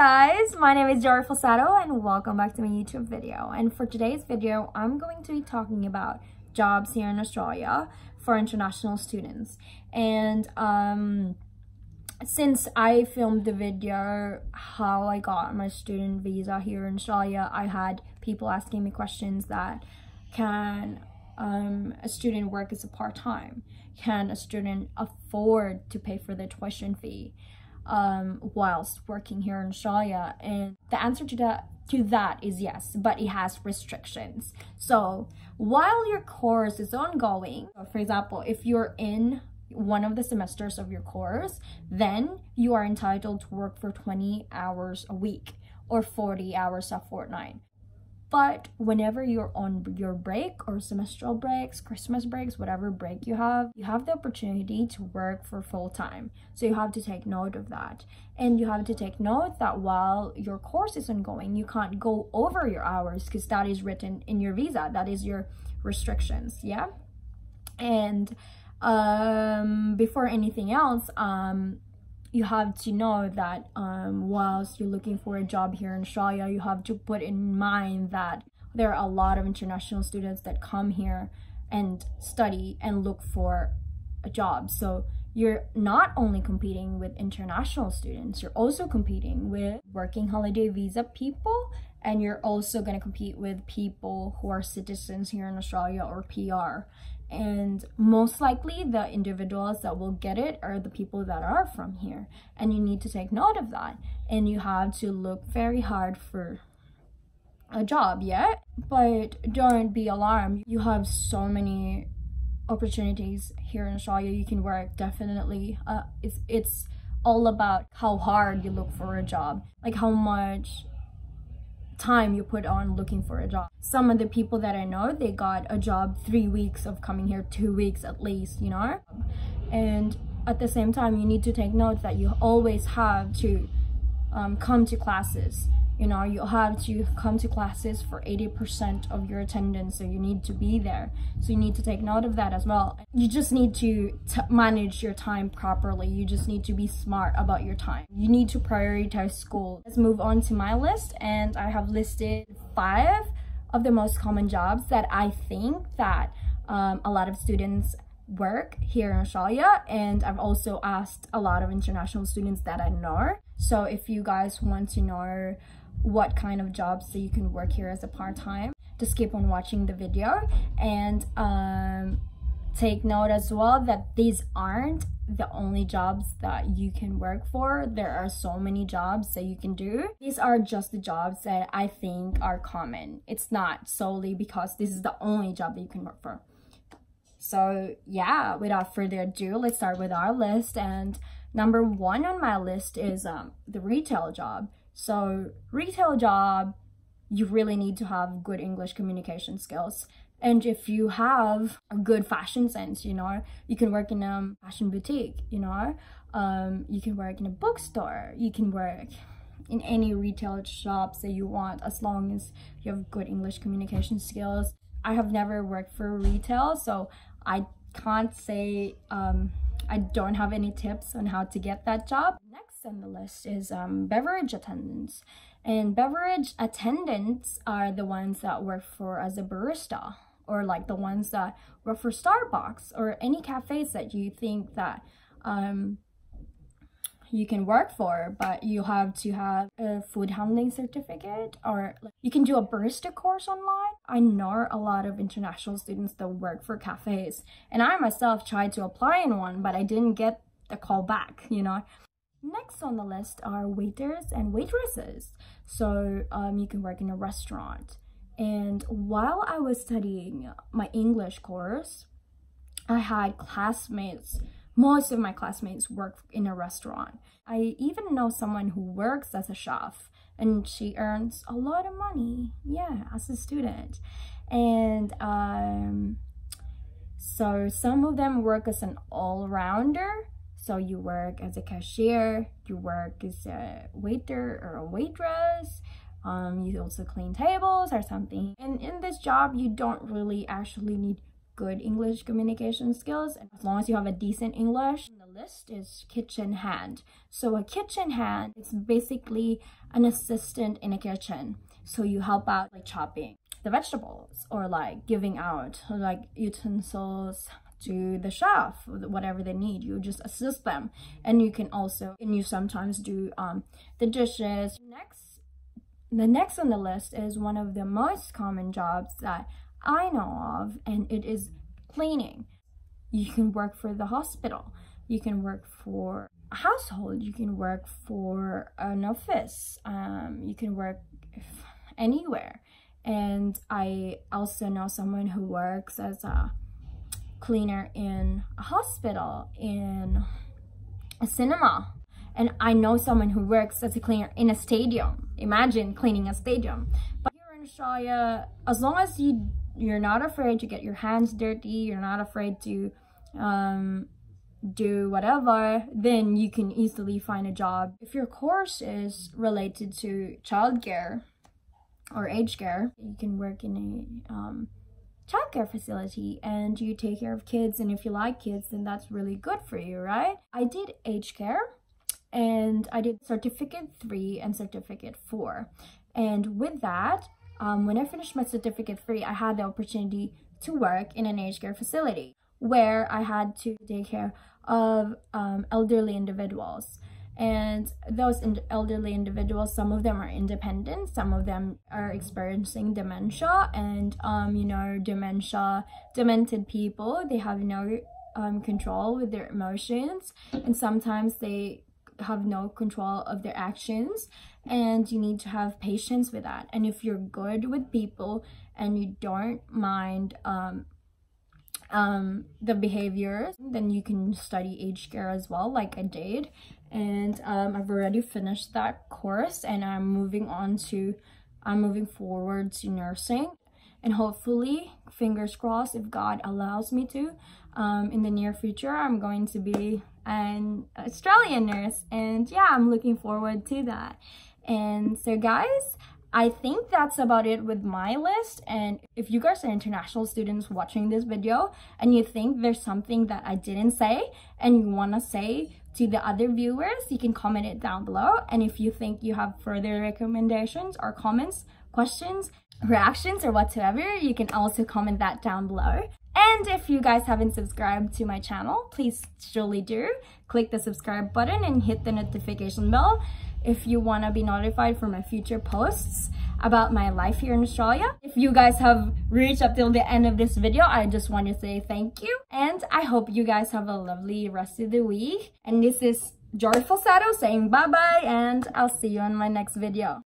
my name is Jorefel Sato and welcome back to my YouTube video. And for today's video, I'm going to be talking about jobs here in Australia for international students. And um, since I filmed the video how I got my student visa here in Australia, I had people asking me questions that can um, a student work as a part-time? Can a student afford to pay for the tuition fee um, whilst working here in Australia? And the answer to that to that is yes, but it has restrictions. So while your course is ongoing, for example, if you're in one of the semesters of your course, then you are entitled to work for 20 hours a week or 40 hours a fortnight. But whenever you're on your break or semestral breaks, Christmas breaks, whatever break you have, you have the opportunity to work for full time. So you have to take note of that. And you have to take note that while your course is ongoing, you can't go over your hours because that is written in your visa. That is your restrictions. Yeah. And um, before anything else, um, you have to know that um, whilst you're looking for a job here in Australia, you have to put in mind that there are a lot of international students that come here and study and look for a job. So you're not only competing with international students, you're also competing with working holiday visa people, and you're also going to compete with people who are citizens here in Australia or PR and most likely the individuals that will get it are the people that are from here. And you need to take note of that. And you have to look very hard for a job yeah but don't be alarmed. You have so many opportunities here in australia. You can work definitely uh, it's it's all about how hard you look for a job. Like how much time you put on looking for a job. Some of the people that I know, they got a job three weeks of coming here, two weeks at least, you know? And at the same time, you need to take note that you always have to um, come to classes you know you have to come to classes for 80% of your attendance so you need to be there. So you need to take note of that as well. You just need to manage your time properly. You just need to be smart about your time. You need to prioritize school. Let's move on to my list and i have listed five of the most common jobs that i think that um, a lot of students work here in Australia and I've also asked a lot of international students that I know. So if you guys want to know what kind of jobs that you can work here as a part-time. Just keep on watching the video and um, take note as well that these aren't the only jobs that you can work for. There are so many jobs that you can do. These are just the jobs that i think are common. It's not solely because this is the only job that you can work for. So yeah without further ado let's start with our list. And number one on my list is um, the retail job so retail job, you really need to have good English communication skills. And if you have a good fashion sense, you know, you can work in a fashion boutique, you know, um, you can work in a bookstore, you can work in any retail shops that you want as long as you have good English communication skills. I have never worked for retail, so I can't say um, I don't have any tips on how to get that job. Next on the list is um, beverage attendants. And beverage attendants are the ones that work for as a barista or like the ones that work for Starbucks or any cafes that you think that um, you can work for, but you have to have a food handling certificate or you can do a barista course online. I know a lot of international students that work for cafes and I myself tried to apply in one, but I didn't get the call back, you know. Next on the list are waiters and waitresses. So um, you can work in a restaurant. And while I was studying my English course, I had classmates, most of my classmates work in a restaurant. I even know someone who works as a chef and she earns a lot of money, yeah, as a student. And um, so some of them work as an all-rounder so you work as a cashier, you work as a waiter or a waitress, um, you also clean tables or something. And in this job, you don't really actually need good English communication skills. As long as you have a decent English, the list is kitchen hand. So a kitchen hand is basically an assistant in a kitchen. So you help out like chopping the vegetables or like giving out like utensils to the chef whatever they need. You just assist them. And you can also and you sometimes do um the dishes. Next the next on the list is one of the most common jobs that i know of and it is cleaning. You can work for the hospital. You can work for a household. You can work for an office. Um you can work anywhere. And I also know someone who works as a cleaner in a hospital, in a cinema. And I know someone who works as a cleaner in a stadium. Imagine cleaning a stadium. But here in Australia, as long as you, you're not afraid to get your hands dirty, you're not afraid to um, do whatever, then you can easily find a job. If your course is related to childcare, or aged care, you can work in a um, childcare facility and you take care of kids. And if you like kids, then that's really good for you, right? I did aged care and I did certificate three and certificate four. And with that, um, when I finished my certificate three, I had the opportunity to work in an aged care facility where I had to take care of um, elderly individuals and those in elderly individuals some of them are independent some of them are experiencing dementia and um you know dementia demented people they have no um, control with their emotions and sometimes they have no control of their actions and you need to have patience with that. And if you're good with people and you don't mind um, um, the behaviors then you can study aged care as well like I did and um, I've already finished that course and I'm moving on to I'm moving forward to nursing. And hopefully fingers crossed if God allows me to um, in the near future I'm going to be an Australian nurse. And yeah I'm looking forward to that. And so guys I think that's about it with my list. And if you guys are international students watching this video and you think there's something that I didn't say and you want to say to the other viewers, you can comment it down below. And if you think you have further recommendations or comments, questions, reactions, or whatsoever, you can also comment that down below. And if you guys haven't subscribed to my channel, please surely do. Click the subscribe button and hit the notification bell if you want to be notified for my future posts about my life here in Australia. If you guys have reached up till the end of this video, I just want to say thank you. And I hope you guys have a lovely rest of the week. And this is Jorefel Sato saying bye-bye and I'll see you in my next video.